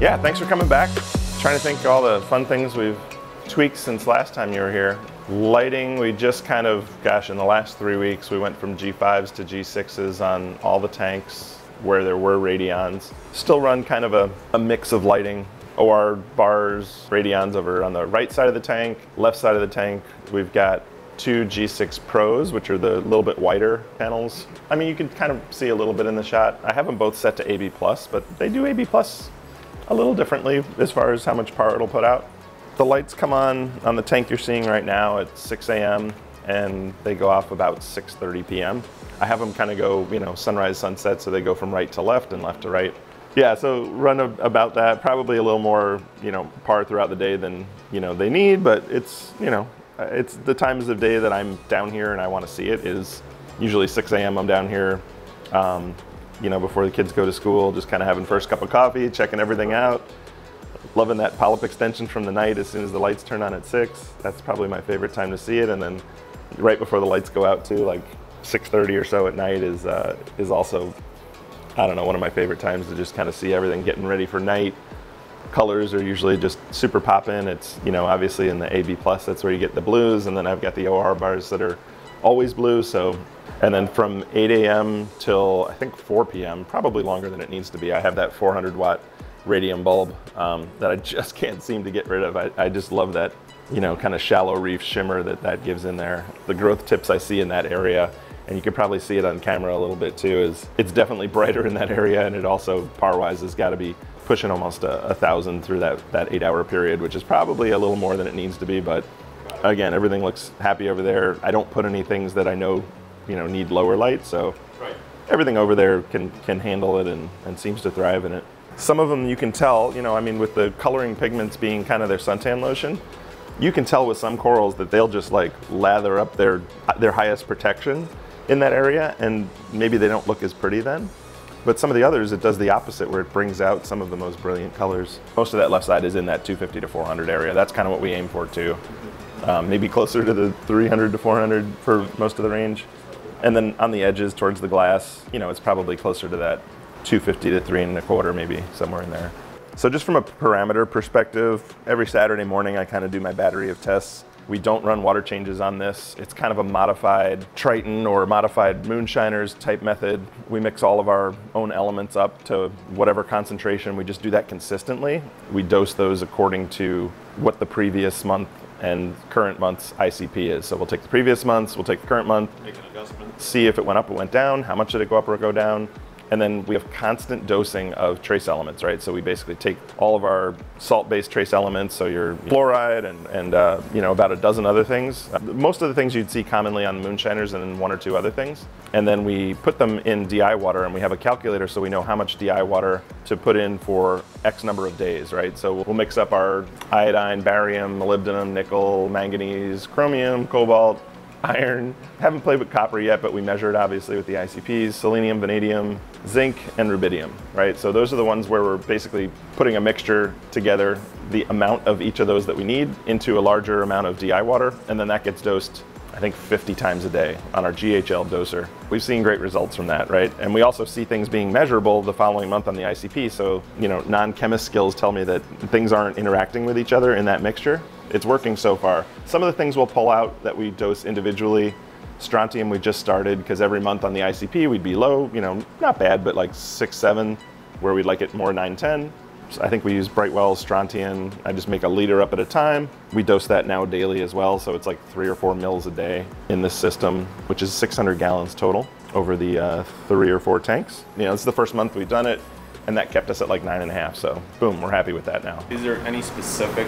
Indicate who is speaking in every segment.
Speaker 1: Yeah, thanks for coming back. Trying to think all the fun things we've tweaked since last time you were here. Lighting, we just kind of, gosh, in the last three weeks, we went from G5s to G6s on all the tanks where there were Radions. Still run kind of a, a mix of lighting. OR bars, Radions over on the right side of the tank, left side of the tank. We've got two G6 Pros, which are the little bit wider panels. I mean, you can kind of see a little bit in the shot. I have them both set to AB+, but they do AB+, a little differently as far as how much power it'll put out. The lights come on on the tank you're seeing right now at 6 a.m. and they go off about 6.30 p.m. I have them kind of go, you know, sunrise, sunset, so they go from right to left and left to right. Yeah, so run about that, probably a little more, you know, par throughout the day than, you know, they need, but it's, you know, it's the times of day that I'm down here and I want to see it is usually 6 a.m. I'm down here, um, you know, before the kids go to school, just kind of having first cup of coffee, checking everything out. Loving that polyp extension from the night as soon as the lights turn on at six. That's probably my favorite time to see it. And then right before the lights go out too, like 6.30 or so at night is, uh, is also, I don't know, one of my favorite times to just kind of see everything getting ready for night. Colors are usually just super popping. It's, you know, obviously in the AB plus, that's where you get the blues. And then I've got the OR bars that are always blue. So, and then from 8 a.m. till I think 4 p.m., probably longer than it needs to be, I have that 400 watt radium bulb um, that I just can't seem to get rid of. I, I just love that, you know, kind of shallow reef shimmer that that gives in there. The growth tips I see in that area, and you can probably see it on camera a little bit too, is it's definitely brighter in that area, and it also par-wise has got to be pushing almost a, a thousand through that, that eight hour period, which is probably a little more than it needs to be, but again, everything looks happy over there. I don't put any things that I know, you know, need lower light, so
Speaker 2: Right.
Speaker 1: everything over there can, can handle it and, and seems to thrive in it. Some of them you can tell, you know, I mean, with the coloring pigments being kind of their suntan lotion, you can tell with some corals that they'll just like lather up their, their highest protection in that area and maybe they don't look as pretty then. But some of the others, it does the opposite where it brings out some of the most brilliant colors. Most of that left side is in that 250 to 400 area. That's kind of what we aim for too. Um, maybe closer to the 300 to 400 for most of the range. And then on the edges towards the glass, you know, it's probably closer to that 250 to three and a quarter, maybe somewhere in there. So just from a parameter perspective, every Saturday morning I kind of do my battery of tests. We don't run water changes on this. It's kind of a modified Triton or modified moonshiners type method. We mix all of our own elements up to whatever concentration. We just do that consistently. We dose those according to what the previous month and current month's ICP is. So we'll take the previous month's, we'll take the current month,
Speaker 2: Make an adjustment.
Speaker 1: see if it went up or went down, how much did it go up or go down. And then we have constant dosing of trace elements, right? So we basically take all of our salt-based trace elements, so your fluoride and, and uh, you know about a dozen other things. Most of the things you'd see commonly on moonshiners, and one or two other things. And then we put them in DI water, and we have a calculator so we know how much DI water to put in for X number of days, right? So we'll mix up our iodine, barium, molybdenum, nickel, manganese, chromium, cobalt, iron. Haven't played with copper yet, but we measure it obviously with the ICPs, selenium, vanadium, zinc, and rubidium, right? So those are the ones where we're basically putting a mixture together, the amount of each of those that we need into a larger amount of DI water, and then that gets dosed I think 50 times a day on our GHL doser. We've seen great results from that, right? And we also see things being measurable the following month on the ICP. So, you know, non-chemist skills tell me that things aren't interacting with each other in that mixture. It's working so far. Some of the things we'll pull out that we dose individually. Strontium we just started because every month on the ICP we'd be low, you know, not bad, but like six, seven, where we'd like it more nine, 10. I think we use Brightwell Strontion. I just make a liter up at a time. We dose that now daily as well, so it's like three or four mils a day in this system, which is 600 gallons total over the uh, three or four tanks. You know, this is the first month we've done it, and that kept us at like nine and a half. So boom, we're happy with that now.
Speaker 2: Is there any specific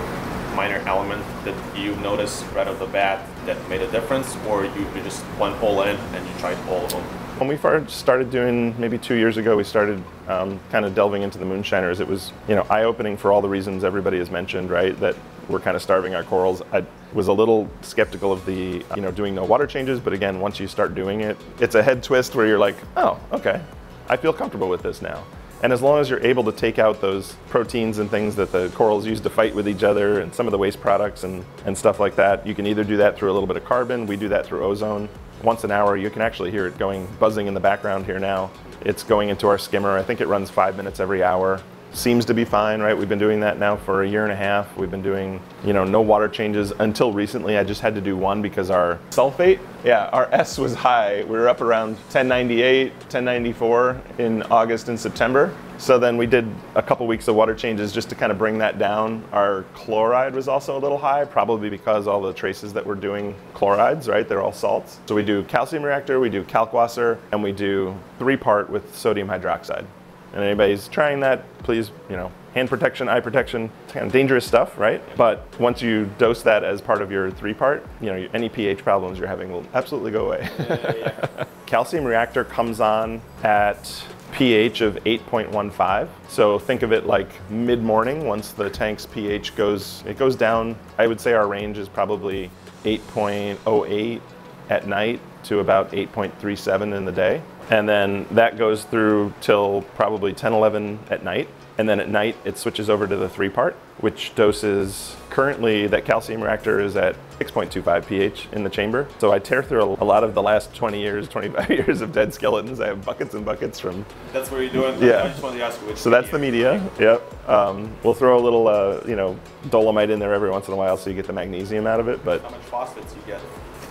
Speaker 2: minor element that you noticed right off the bat that made a difference, or you, you just went all in and you tried all of them?
Speaker 1: When we first started doing, maybe two years ago, we started um, kind of delving into the moonshiners. It was, you know, eye-opening for all the reasons everybody has mentioned, right? That we're kind of starving our corals. I was a little skeptical of the, you know, doing no water changes, but again, once you start doing it, it's a head twist where you're like, oh, okay, I feel comfortable with this now. And as long as you're able to take out those proteins and things that the corals use to fight with each other and some of the waste products and, and stuff like that, you can either do that through a little bit of carbon. We do that through ozone. Once an hour, you can actually hear it going, buzzing in the background here now. It's going into our skimmer. I think it runs five minutes every hour. Seems to be fine, right? We've been doing that now for a year and a half. We've been doing, you know, no water changes until recently. I just had to do one because our sulfate, yeah, our S was high. We were up around 1098, 1094 in August and September. So then we did a couple weeks of water changes just to kind of bring that down. Our chloride was also a little high, probably because all the traces that we're doing chlorides, right? They're all salts. So we do calcium reactor, we do kalkwasser, and we do three part with sodium hydroxide. And anybody's trying that, please, you know, hand protection, eye protection, it's kind of dangerous stuff, right? But once you dose that as part of your three part, you know, any pH problems you're having will absolutely go away.
Speaker 2: Yeah, yeah.
Speaker 1: Calcium reactor comes on at pH of 8.15. So think of it like mid-morning once the tank's pH goes it goes down. I would say our range is probably 8.08 at night to about 8.37 in the day. And then that goes through till probably 10 11 at night. And then at night it switches over to the three part, which doses currently that calcium reactor is at 6.25 pH in the chamber. So I tear through a lot of the last 20 years, 25 years of dead skeletons. I have buckets and buckets from.
Speaker 2: That's what you're doing.
Speaker 1: Yeah.
Speaker 2: I just wanted to ask you.
Speaker 1: So that's the media. Yep. Um, we'll throw a little, uh, you know, dolomite in there every once in a while so you get the magnesium out of it. But
Speaker 2: How much phosphates you get?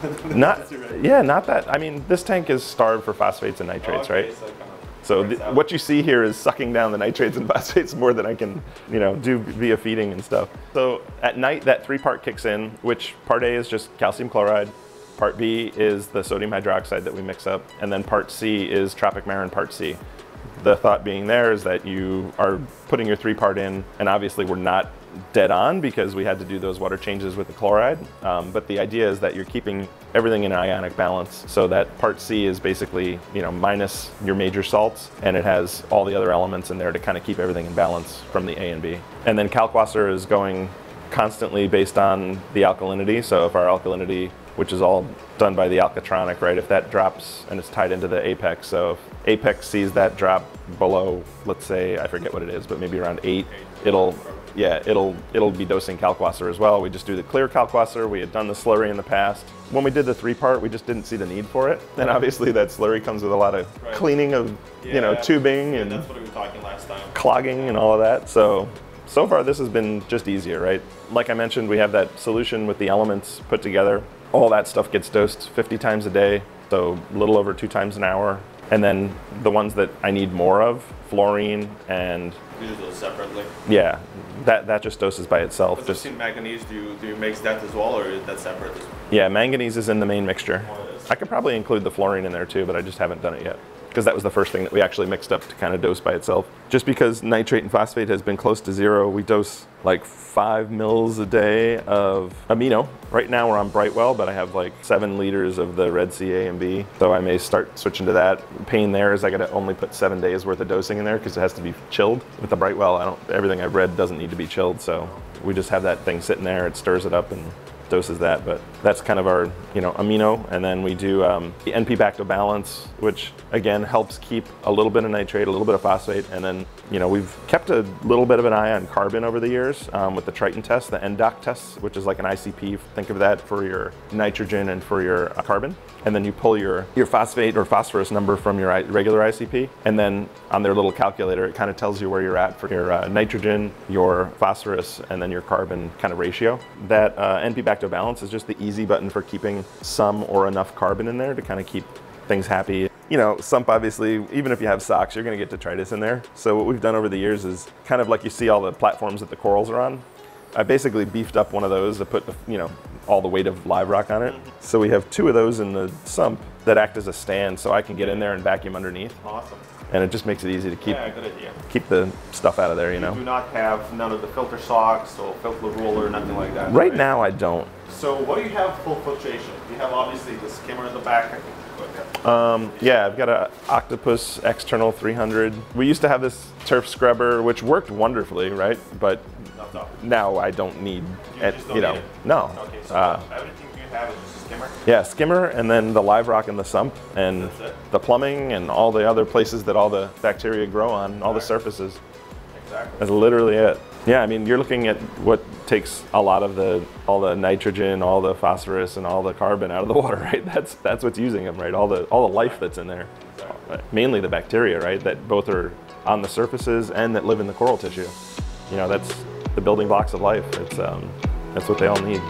Speaker 1: not, yeah, not that. I mean, this tank is starved for phosphates and nitrates, oh,
Speaker 2: Okay,
Speaker 1: right?
Speaker 2: So, kind of
Speaker 1: So
Speaker 2: works
Speaker 1: th-
Speaker 2: out.
Speaker 1: what you see here is sucking down the nitrates and phosphates more than I can, you know, do via feeding and stuff. So at night, that three part kicks in, which part A is just calcium chloride, part B is the sodium hydroxide that we mix up, and then part C is tropic marin part C. The thought being there is that you are putting your three part in, and obviously we're not dead on because we had to do those water changes with the chloride. Um, but the idea is that you're keeping everything in ionic balance so that part C is basically, you know, minus your major salts and it has all the other elements in there to kind of keep everything in balance from the A and B. And then kalkwasser is going constantly based on the alkalinity. So if our alkalinity, which is all done by the alkatronic, right, if that drops and it's tied into the apex, so if apex sees that drop below, let's say, I forget what it is, but maybe around eight, it'll, yeah, it'll it'll be dosing kalkwasser as well. We just do the clear kalkwasser. We had done the slurry in the past. When we did the three part, we just didn't see the need for it. And uh-huh. obviously that slurry comes with a lot of
Speaker 2: Right.
Speaker 1: cleaning of, you know, tubing
Speaker 2: Yeah,
Speaker 1: and
Speaker 2: that's what we were talking last time.
Speaker 1: clogging and all of that. So, so far this has been just easier, right? Like I mentioned, we have that solution with the elements put together. All that stuff gets dosed 50 times a day, so a little over two times an hour. And then the ones that I need more of, fluorine and
Speaker 2: You do those separately.
Speaker 1: yeah, that, that just doses by itself. Just,
Speaker 2: seen manganese. Do you do you mix that as well, or is that separate?
Speaker 1: Yeah, manganese is in the main mixture. I could probably include the fluorine in there too, but I just haven't done it yet. Because that was the first thing that we actually mixed up to kind of dose by itself. Just because nitrate and phosphate has been close to zero, we dose like five mils a day of amino. Right now we're on Brightwell, but I have like seven liters of the Red Sea A and B. So I may start switching to that. Pain there is I gotta only put seven days worth of dosing in there because it has to be chilled. With the Brightwell, I don't, everything I've read doesn't need to be chilled. So we just have that thing sitting there, it stirs it up and doses that, but that's kind of our, you know, amino. And then we do um, the NP Bacto balance, which again helps keep a little bit of nitrate, a little bit of phosphate, and then, you know, we've kept a little bit of an eye on carbon over the years um, with the Triton test, the NDOC test, which is like an ICP. Think of that for your nitrogen and for your uh, carbon. And then you pull your, your phosphate or phosphorus number from your regular ICP. And then on their little calculator, it kind of tells you where you're at for your uh, nitrogen, your phosphorus, and then your carbon kind of ratio. That uh, NP Bacto balance is just the easy button for keeping some or enough carbon in there to kind of keep things happy. You know, sump obviously, even if you have socks, you're going to get detritus in there. So what we've done over the years is kind of like you see all the platforms that the corals are on. I basically beefed up one of those to put, you know, all the weight of live rock on it. So we have two of those in the sump that act as a stand, so I can get in there and vacuum underneath,
Speaker 2: Awesome.
Speaker 1: And it just makes it easy to keep
Speaker 2: Yeah,
Speaker 1: keep the stuff out of there. You
Speaker 2: Do
Speaker 1: know.
Speaker 2: not have none of the filter socks or filter roller, nothing like that.
Speaker 1: Right now, I don't.
Speaker 2: So what do you have for filtration? You have obviously the skimmer in the back. I think.
Speaker 1: Um, yeah, I've got an Octopus External 300. We used to have this turf scrubber, which worked wonderfully, right? But now I don't need
Speaker 2: You
Speaker 1: it.
Speaker 2: don't
Speaker 1: You know, no.
Speaker 2: Okay, so
Speaker 1: Uh,
Speaker 2: skimmer.
Speaker 1: yeah, skimmer, and then the live rock and the sump, and the plumbing, and all the other places that all the bacteria grow on, all the surfaces.
Speaker 2: Exactly.
Speaker 1: That's literally it. Yeah, I mean, you're looking at what takes a lot of the all the nitrogen, all the phosphorus, and all the carbon out of the water, right? That's that's what's using them, right? All the all the life that's in there, mainly the bacteria, right? That both are on the surfaces and that live in the coral tissue. You know, that's the building blocks of life. It's, um, that's what they all need.